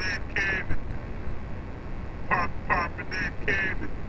that candy. Pop, popping that candy.